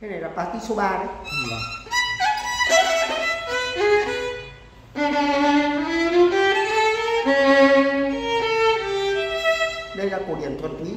cái này là party số 3 đấy vâng. đây là cổ điển thuần túy